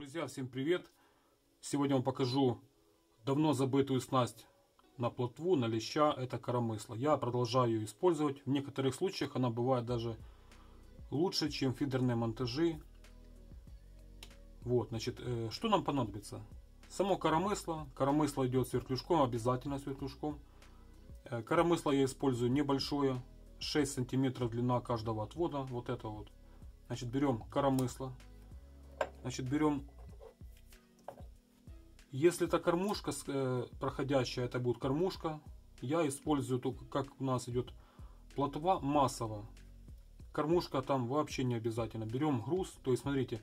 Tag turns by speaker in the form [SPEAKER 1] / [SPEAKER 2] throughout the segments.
[SPEAKER 1] Друзья, всем привет! Сегодня вам покажу давно забытую снасть на плотву, на леща, это коромысло. Я продолжаю ее использовать. В некоторых случаях она бывает даже лучше, чем фидерные монтажи. Вот, значит, э, что нам понадобится? Само коромысло. Коромысло идет с обязательно с вертлюжком. Э, коромысло я использую небольшое, 6 сантиметров длина каждого отвода. Вот это вот. Значит, берем коромысло. Значит, берем... Если это кормушка э, проходящая, это будет кормушка. Я использую только, как у нас идет плотва массово. Кормушка там вообще не обязательно. Берем груз, то есть смотрите,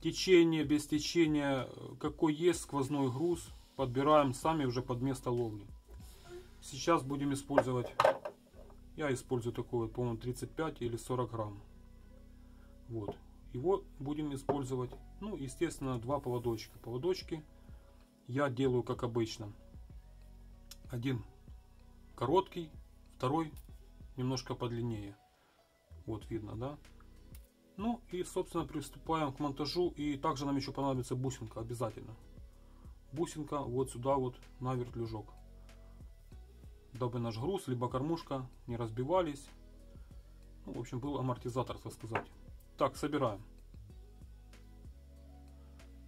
[SPEAKER 1] течение, без течения, какой есть сквозной груз, подбираем сами уже под место ловли. Сейчас будем использовать, я использую такой, по-моему, 35 или 40 грамм. Вот, его будем использовать, ну, естественно, два поводочка. Поводочки я делаю как обычно. Один короткий, второй немножко подлиннее. Вот видно, да? Ну и, собственно, приступаем к монтажу. И также нам еще понадобится бусинка обязательно. Бусинка вот сюда вот на вертлюжок. Дабы наш груз, либо кормушка не разбивались. Ну, в общем, был амортизатор, так сказать. Так, собираем.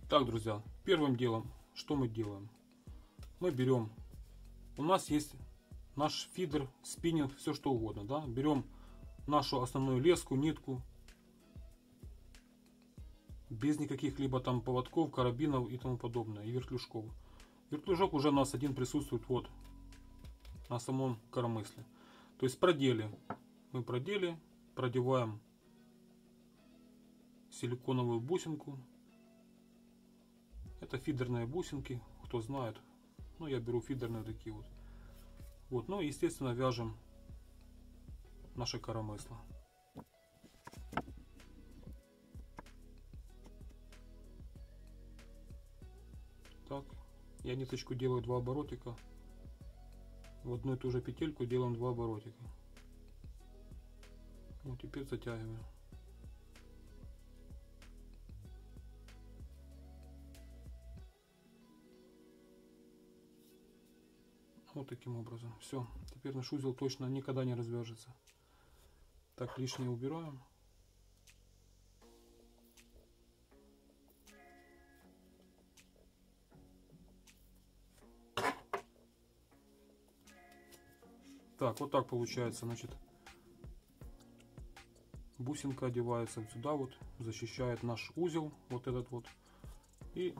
[SPEAKER 1] Так, друзья, первым делом, что мы делаем? Мы берем, у нас есть наш фидер, спиннинг, все что угодно, да? Берем нашу основную леску, нитку, без никаких либо там поводков, карабинов и тому подобное, и вертлюжков. Вертлюжок уже у нас один присутствует вот на самом коромысле. То есть продели, мы продели, продеваем силиконовую бусинку. Это фидерные бусинки, кто знает. Ну, я беру фидерные такие вот. Вот, ну, естественно, вяжем наше коромысло. Так, я ниточку делаю два оборотика. В одну и ту же петельку делаем два оборотика. Вот теперь затягиваем. Вот таким образом. Все. Теперь наш узел точно никогда не развяжется. Так, лишнее убираем. Так, вот так получается, значит, бусинка одевается сюда вот, защищает наш узел, вот этот вот, и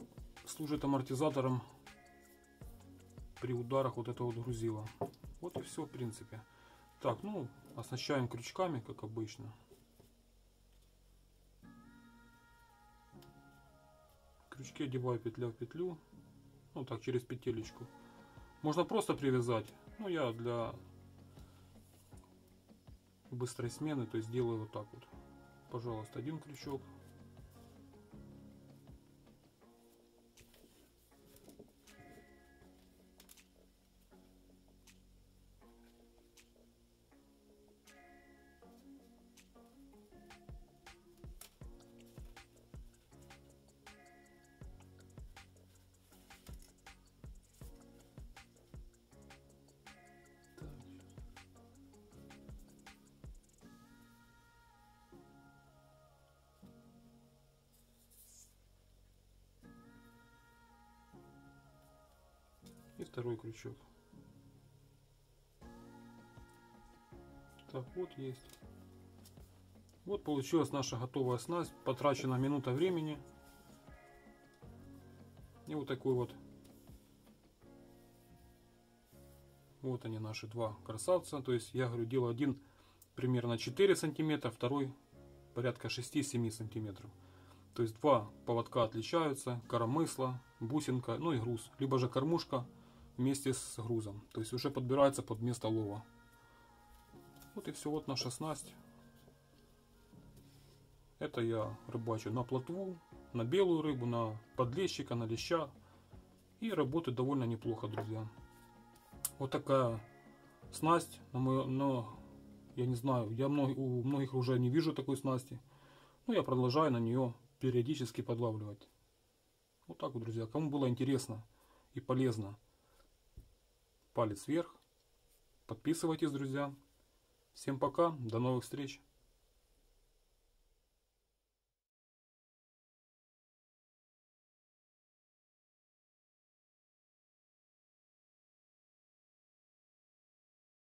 [SPEAKER 1] служит амортизатором при ударах вот этого вот грузила. Вот и все, в принципе. Так, ну, оснащаем крючками, как обычно. Крючки одеваю петля в петлю. Ну, так, через петелечку. Можно просто привязать. Ну, я для быстрой смены, то есть делаю вот так вот. Пожалуйста, один крючок. Второй крючок. Так, вот есть. Вот получилась наша готовая снасть. Потрачена минута времени. И вот такой вот. Вот они наши два красавца. То есть я говорю, делаю один примерно 4 сантиметра, второй порядка 6-7 сантиметров. То есть два поводка отличаются. Коромысло, бусинка, ну и груз. Либо же кормушка вместе с грузом. То есть уже подбирается под место лова. Вот и все, вот наша снасть. Это я рыбачу на плотву, на белую рыбу, на подлещика, на леща. И работает довольно неплохо, друзья. Вот такая снасть. Но, но я не знаю, я мног, у многих уже не вижу такой снасти. Но я продолжаю на нее периодически подлавливать. Вот так вот, друзья. Кому было интересно и полезно, палец вверх. Подписывайтесь, друзья. Всем пока, до новых встреч.